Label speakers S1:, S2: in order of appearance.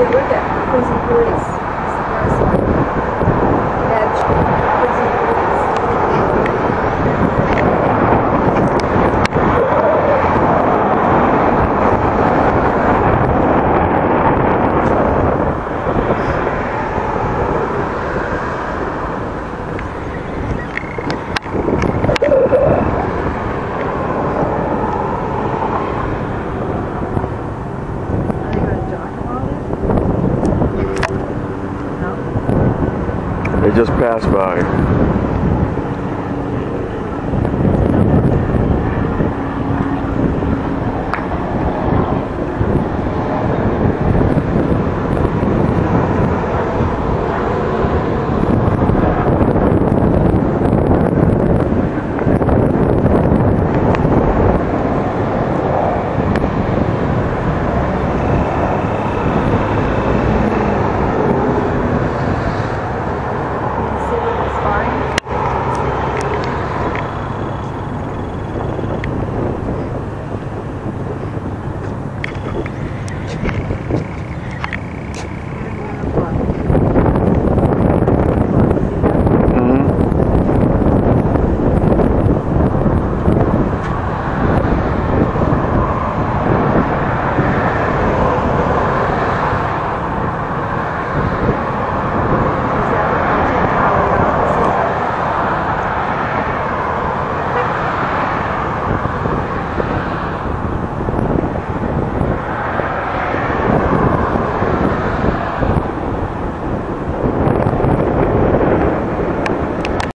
S1: Yeah, look at prison police.
S2: They just passed by.